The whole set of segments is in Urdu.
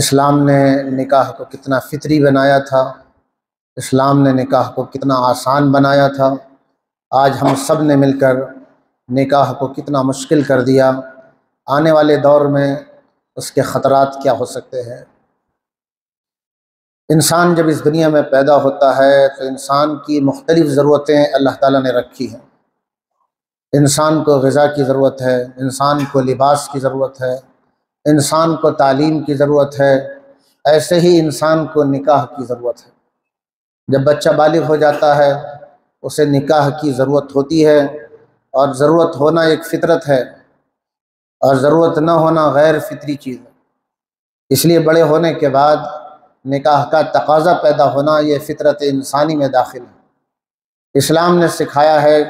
اسلام نے نکاح کو کتنا فطری بنایا تھا، اسلام نے نکاح کو کتنا آسان بنایا تھا۔ آج ہم سب نے مل کر نکاح کو کتنا مشکل کر دیا۔ آنے والے دور میں اس کے خطرات کیا ہو سکتے ہیں؟ انسان جب اس دنیا میں پیدا ہوتا ہے تو انسان کی مختلف ضرورتیں اللہ تعالیٰ نے رکھی ہیں۔ انسان کو غذا کی ضرورت ہے، انسان کو لباس کی ضرورت ہے۔ انسان کو تعلیم کی ضرورت ہے، ایسے ہی انسان کو نکاح کی ضرورت ہے۔ جب بچہ بالغ ہو جاتا ہے، اسے نکاح کی ضرورت ہوتی ہے اور ضرورت ہونا ایک فطرت ہے اور ضرورت نہ ہونا غیر فطری چیز ہے۔ اس لیے بڑے ہونے کے بعد نکاح کا تقاضا پیدا ہونا یہ فطرت انسانی میں داخل ہے۔ اسلام نے سکھایا ہے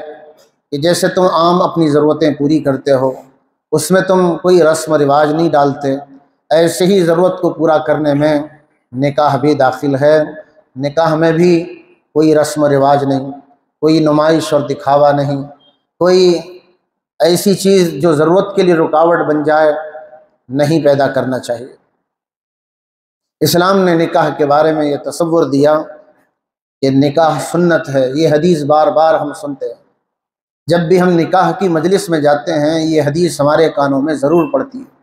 کہ جیسے تم عام اپنی ضرورتیں پوری کرتے ہو اس میں تم کوئی رسم و رواج نہیں ڈالتے۔ ایسے ہی ضرورت کو پورا کرنے میں نکاح بھی داخل ہے۔ نکاح میں بھی کوئی رسم و رواج نہیں، کوئی نمائش اور دکھاوا نہیں۔ کوئی ایسی چیز جو ضرورت کے لیے رکاوٹ بن جائے نہیں پیدا کرنا چاہیے۔ اسلام نے نکاح کے بارے میں یہ تصور دیا کہ نکاح سنت ہے۔ یہ حدیث بار بار ہم سنتے ہیں۔ جب بھی ہم نکاح کی مجلس میں جاتے ہیں، یہ حدیث ہمارے کانوں میں ضرور پڑتی ہے۔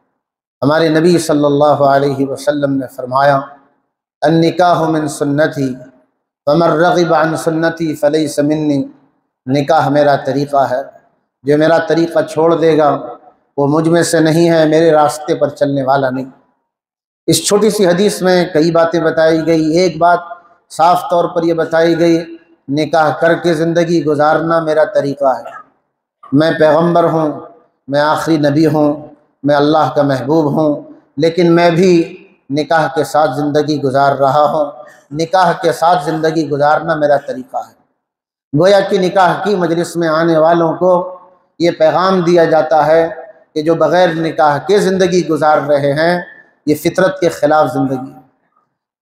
ہمارے نبی صلی اللہ علیہ وسلم نے فرمایا النکاح من سنتی فمر رغب عن سنتی فلئی سمنی نکاح میرا طریقہ ہے۔ جو میرا طریقہ چھوڑ دے گا، وہ مجھ میں سے نہیں ہے، میرے راستے پر چلنے والا نہیں۔ اس چھوٹی سی حدیث میں کئی باتیں بتائی گئی۔ ایک بات صاف طور پر یہ بتائی گئی، نکاح کر کے زندگی گزارنا میرا طریقہ ہے۔ میں پیغمبر ہوں، میں آخری نبی ہوں، میں اللہ کا محبوب ہوں، لیکن میں بھی نکاح کے ساتھ زندگی گزار رہا ہوں۔ نکاح کے ساتھ زندگی گزارنا میرا طریقہ ہے۔ گویا کہ نکاح کی مجلس میں آنے والوں کو یہ پیغام دیا جاتا ہے کہ جو بغیر نکاح کے زندگی گزار رہے ہیں، یہ فطرت کے خلاف زندگی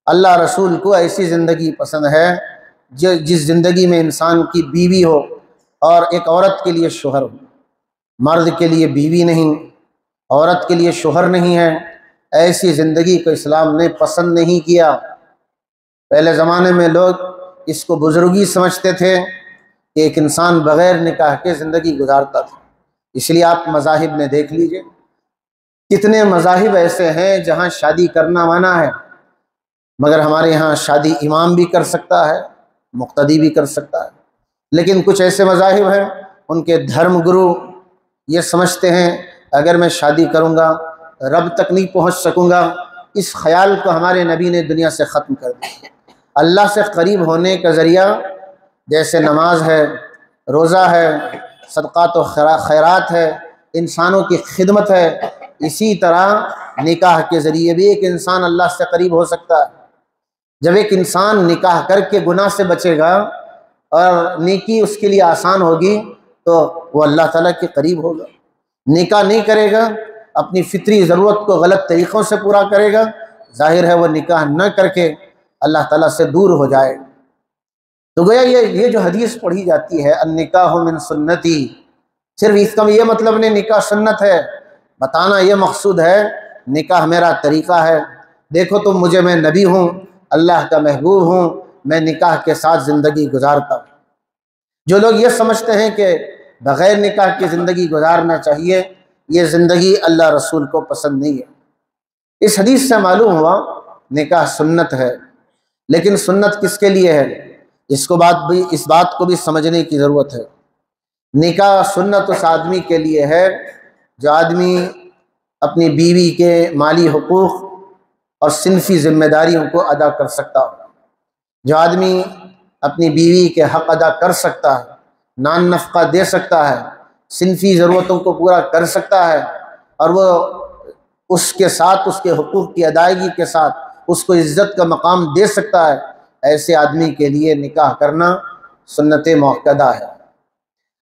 اللہ رسول کو ایسی زندگی پسند ہے، جو جس زندگی میں انسان کی بیوی ہو اور ایک عورت کے لیے شوہر۔ مرد کے لیے بیوی نہیں، عورت کے لیے شوہر نہیں ہے۔ ایسی زندگی کو اسلام نے پسند نہیں کیا۔ پہلے زمانے میں لوگ اس کو بزرگی سمجھتے تھے کہ ایک انسان بغیر نکاح کے زندگی گزارتا تھا۔ اس لیے آپ مذاہب میں دیکھ لیجیے۔ کتنے مذاہب ایسے ہیں جہاں شادی کرنا منع ہے، مگر ہمارے یہاں شادی امام بھی کر سکتا ہے، مقتدی بھی کر سکتا ہے۔ لیکن کچھ ایسے مذاہب ہیں، ان کے دھرم گرو یہ سمجھتے ہیں، اگر میں شادی کروں گا، رب تک نہیں پہنچ سکوں گا، اس خیال کو ہمارے نبی نے دنیا سے ختم کر دیا۔ اللہ سے قریب ہونے کا ذریعہ جیسے نماز ہے، روزہ ہے، صدقات و خیرات ہے، انسانوں کی خدمت ہے، اسی طرح نکاح کے ذریعے بھی ایک انسان اللہ سے قریب ہو سکتا ہے۔ جب ایک انسان نکاح کر کے گناہ سے بچے گا اور نیکی اس کے لیے آسان ہوگی تو وہ اللہ تعالیٰ کے قریب ہوگا۔ نکاح نہیں کرے گا، اپنی فطری ضرورت کو غلط طریقوں سے پورا کرے گا۔ ظاہر ہے وہ نکاح نہ کر کے اللہ تعالیٰ سے دور ہو جائے۔ تو گویا یہ یہ جو حدیث پڑھی جاتی ہے، النکاح من سنتی، صرف اس کا یہ مطلب نہیں، نکاح سنت ہے۔ بتانا یہ مقصود ہے، نکاح میرا طریقہ ہے۔ دیکھو تم، مجھے میں نبی ہوں، اللہ کا محبوب ہوں میں نکاح کے ساتھ زندگی گزارتا ہوں۔ جو لوگ یہ سمجھتے ہیں کہ بغیر نکاح کی زندگی گزارنا چاہیے، یہ زندگی اللہ رسول کو پسند نہیں ہے۔ اس حدیث سے معلوم ہوا، نکاح سنت ہے۔ لیکن سنت کس کے لیے ہے؟ اس کو بات بھی، اس بات کو بھی سمجھنے کی ضرورت ہے۔ نکاح سنت اس آدمی کے لیے ہے جو آدمی اپنی بیوی کے مالی حقوق اور صنفی ذمہ داریوں کو ادا کر سکتا ہو۔ جو آدمی اپنی بیوی کے حق ادا کر سکتا ہے، نان نفقہ دے سکتا ہے، صنفی ضرورتوں کو پورا کر سکتا ہے اور وہ اس کے ساتھ، اس کے حقوق کی ادائیگی کے ساتھ اس کو عزت کا مقام دے سکتا ہے، ایسے آدمی کے لیے نکاح کرنا سنت موقع ہے۔